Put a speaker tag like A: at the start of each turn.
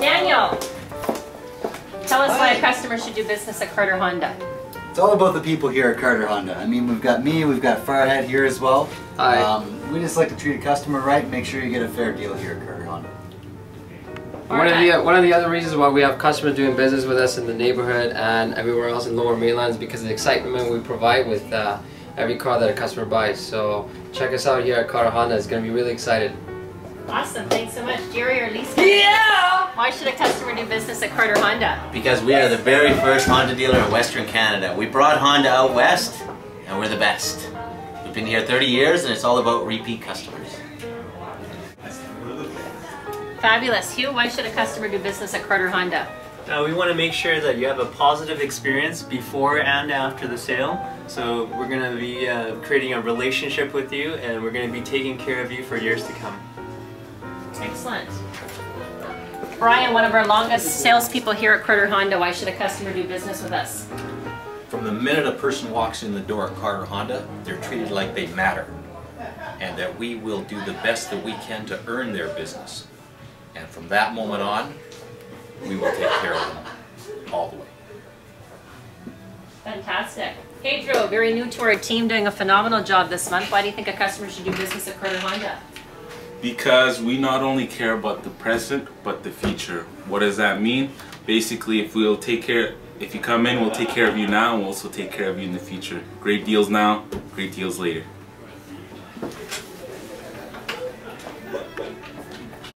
A: Daniel, tell us why a customer should do business at Carter Honda.
B: It's all about the people here at Carter Honda. I mean, we've got me, we've got Farhad here as well.
C: Hi.
B: Um, we just like to treat a customer right and make sure you get a fair deal here at Carter Honda.
C: One of the one of the other reasons why we have customers doing business with us in the neighborhood and everywhere else in Lower Mainland is because of the excitement we provide with uh, every car that a customer buys. So check us out here at Carter Honda. It's going to be really excited.
A: Awesome, thanks so much. Jerry or Lisa? Yeah! Why should a customer do business at Carter Honda?
D: Because we are the very first Honda dealer in Western Canada. We brought Honda out west, and we're the best. We've been here 30 years, and it's all about repeat customers.
A: Fabulous. Hugh, why should a customer do business at Carter Honda?
E: Uh, we want to make sure that you have a positive experience before and after the sale. So we're going to be uh, creating a relationship with you and we're going to be taking care of you for years to come.
A: Excellent. Brian, one of our longest salespeople here at Carter Honda, why should a customer do business with us?
F: From the minute a person walks in the door at Carter Honda, they're treated like they matter. And that we will do the best that we can to earn their business. And from that moment on, we will take care of them all the way.
A: Fantastic. Pedro, very new to our team, doing a phenomenal job this month. Why do you think a customer should do business at Carter Honda?
G: Because we not only care about the present, but the future. What does that mean? Basically, if we'll take care, if you come in, we'll take care of you now, and we'll also take care of you in the future. Great deals now, great deals later.